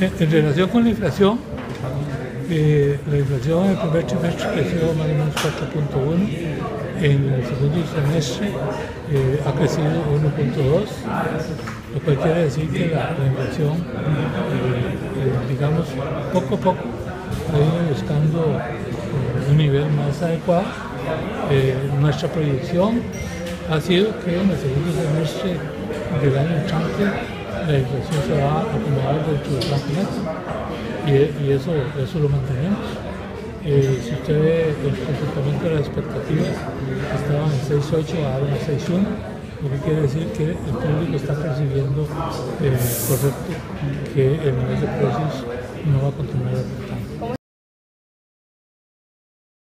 En, relación con la inflación, eh, la inflación en el primer trimestre creció más o menos 4.1, en el segundo semestre eh, ha crecido 1.2, lo cual quiere decir que la, inflación, eh, digamos, poco a poco ha ido buscando un nivel más adecuado. nuestra proyección ha sido que en el segundo semestre del año entrante la inflación se va a acomodar dentro del plan y, y eso, eso lo mantenemos. Eh, si usted ve el comportamiento de las expectativas, estaban en 6.8, ahora en 6.1, lo que quiere decir que el público está percibiendo eh, correcto que el nivel de precios no va a continuar aumentando.